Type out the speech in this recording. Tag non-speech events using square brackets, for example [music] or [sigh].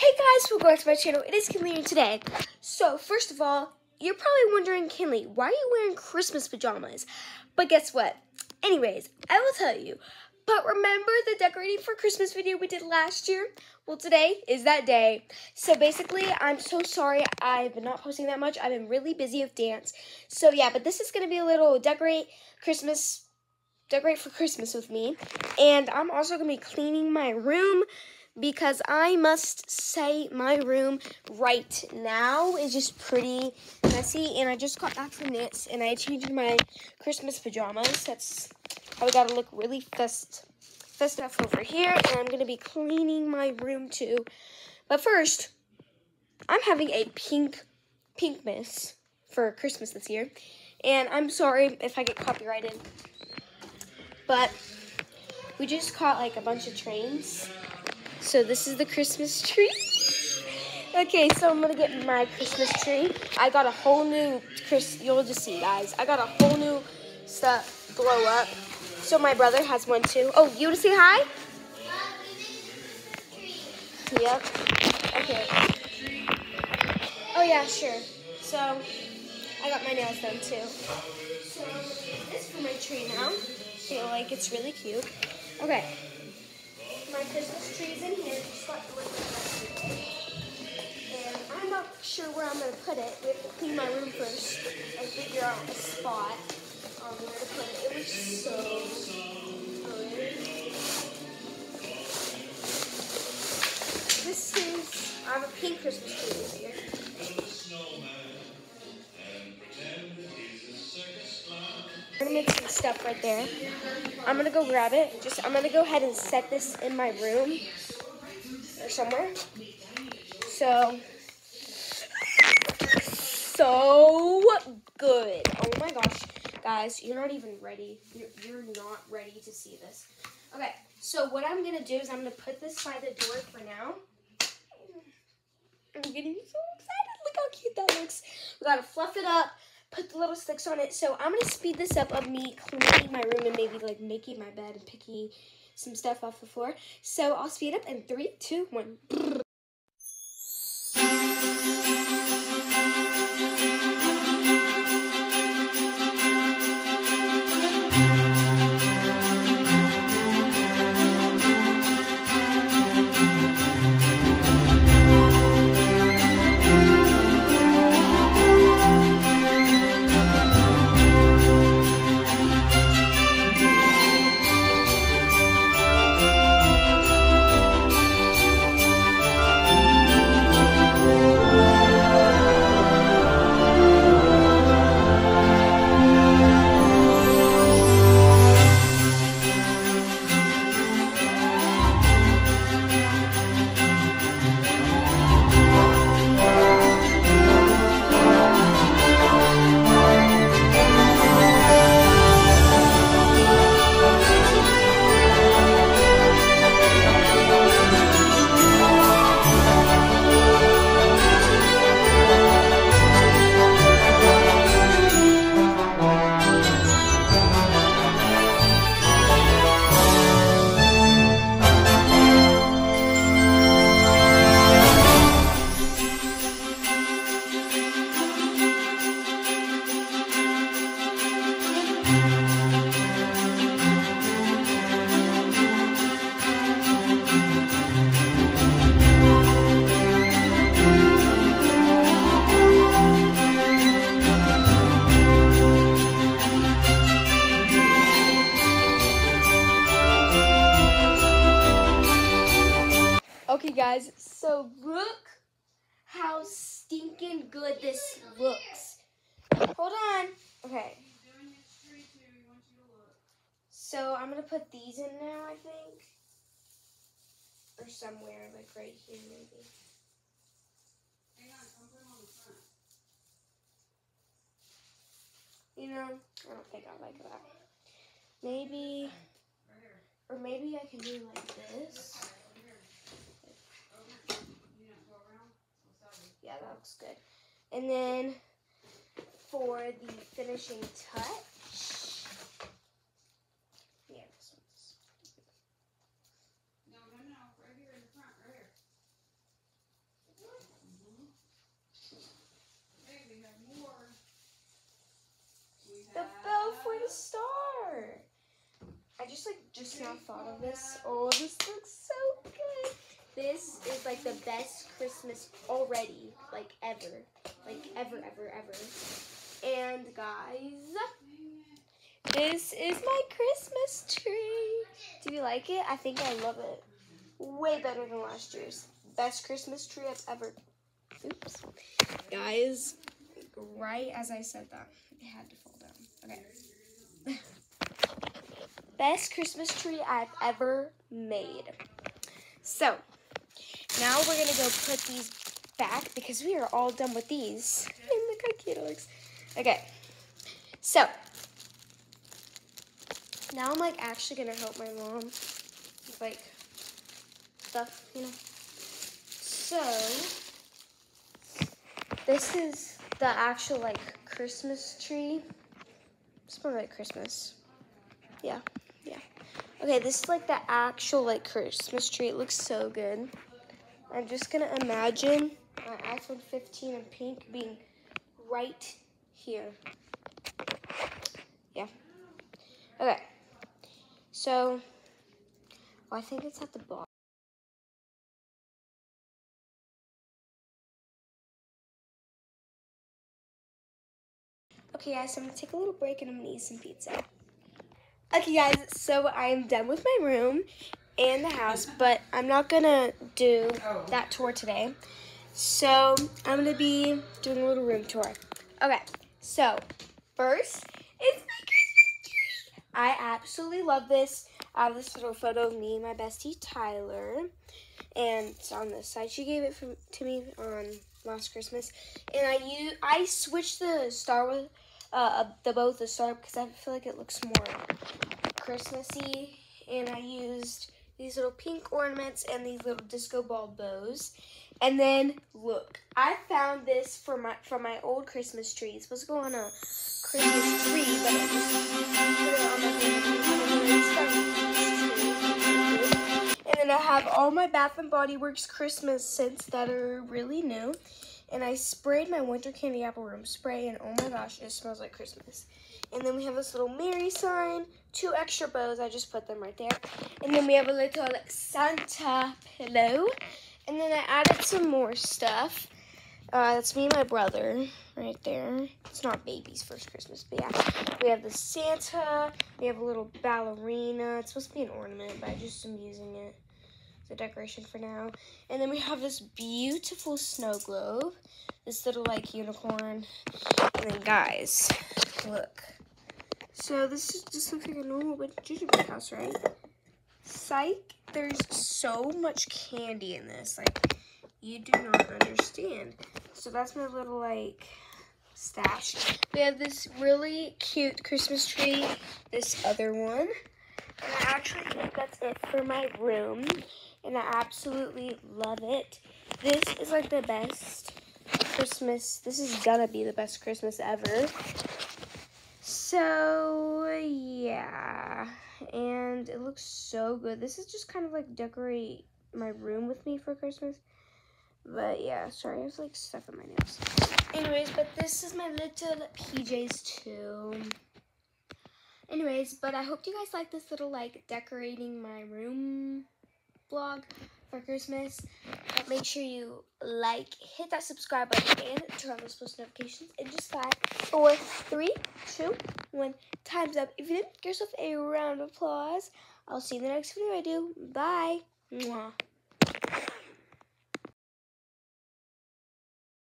Hey guys, welcome back to my channel. It is Kinley today. So, first of all, you're probably wondering, Kinley, why are you wearing Christmas pajamas? But guess what? Anyways, I will tell you. But remember the decorating for Christmas video we did last year? Well, today is that day. So basically, I'm so sorry I've been not posting that much. I've been really busy with dance. So yeah, but this is going to be a little decorate Christmas, decorate for Christmas with me. And I'm also going to be cleaning my room because I must say my room right now is just pretty messy. And I just got back from knits and I changed my Christmas pajamas. That's how we got to look really fest festive over here. And I'm to be cleaning my room too. But first, I'm having a pink Pinkmas for Christmas this year. And I'm sorry if I get copyrighted. But we just caught like a bunch of trains so this is the Christmas tree. okay, so I'm gonna get my Christmas tree. I got a whole new Chris. You'll just see, guys. I got a whole new stuff glow up. So my brother has one too. Oh, you want to say hi? Yep. Okay. Oh yeah, sure. So I got my nails done too. So this for my tree now. Feel like it's really cute. Okay my Christmas trees in here, just. And I'm not sure where I'm going to put it. We have to clean my room first and figure out a spot on where to put it. It was so good. This is, I have a pink Christmas tree this. Stuff right there. I'm gonna go grab it. Just I'm gonna go ahead and set this in my room or somewhere. So so good. Oh my gosh, guys, you're not even ready. You're, you're not ready to see this. Okay, so what I'm gonna do is I'm gonna put this by the door for now. I'm getting so excited. Look how cute that looks. We gotta fluff it up put the little sticks on it. So I'm going to speed this up of me cleaning my room and maybe like making my bed and picking some stuff off the floor. So I'll speed up in three, two, one. Guys, so look how stinking good this looks. Hold on. Okay. So I'm going to put these in now, I think. Or somewhere, like right here, maybe. You know, I don't think I like that. Maybe, or maybe I can do like this. yeah, that looks good. And then for the finishing touch, yeah, this one's. No, no, no, right here in the front, right here. Mm -hmm. Hey, we have more. We have... The bow for the star. I just like just now thought of this. Oh, this looks so good. This is like the best Christmas already, like ever, like ever, ever, ever. And guys, this is my Christmas tree. Do you like it? I think I love it. Way better than last year's. Best Christmas tree I've ever. Oops. Guys, right as I said that, it had to fall down. Okay. [laughs] Best Christmas tree I've ever made. So, now we're gonna go put these back because we are all done with these. And look how cute it looks. Okay, so now I'm like actually gonna help my mom with like stuff, you know. So this is the actual like Christmas tree. It's more like Christmas. Yeah, yeah. Okay, this is like the actual like Christmas tree. It looks so good. I'm just gonna imagine my iPhone 15 in pink being right here. Yeah. Okay. So, well, I think it's at the bottom. Okay, guys, so I'm gonna take a little break and I'm gonna eat some pizza. Okay, guys, so I'm done with my room and the house, [laughs] but I'm not gonna do that tour today. So I'm gonna be doing a little room tour. Okay, so first, it's my Christmas tree. I absolutely love this. I have this little photo of me and my bestie Tyler, and it's on this side. She gave it from, to me on last Christmas, and I use I switched the star with uh, the bow with the star because I feel like it looks more Christmassy, and I used these little pink ornaments and these little disco ball bows. And then look, I found this for my from my old Christmas tree. It's supposed to go on a Christmas tree, but I just put it on my And then I have all my Bath and Body Works Christmas scents that are really new. And I sprayed my winter candy apple room spray, and oh my gosh, it smells like Christmas. And then we have this little Mary sign, two extra bows. I just put them right there. And then we have a little Santa pillow. And then I added some more stuff. Uh, that's me and my brother right there. It's not baby's first Christmas, but yeah. We have the Santa. We have a little ballerina. It's supposed to be an ornament, but I just am using it a decoration for now. And then we have this beautiful snow globe. This little, like, unicorn. And then, guys, look. So this is, just looks like a normal gingerbread house, right? Psych, there's so much candy in this. Like, you do not understand. So that's my little, like, stash. We have this really cute Christmas tree, this other one. And I actually think that's it for my room. And I absolutely love it. This is, like, the best Christmas. This is gonna be the best Christmas ever. So, yeah. And it looks so good. This is just kind of like decorate my room with me for Christmas. But yeah, sorry, I was like stuck on my nails. Anyways, but this is my little PJs too. Anyways, but I hope you guys like this little like decorating my room vlog for Christmas. But make sure you like, hit that subscribe button, and turn on those post notifications. In just five, four, three, two, one. Time's up. If you didn't, give yourself a round of applause. I'll see you in the next video I do. Bye. Mwah.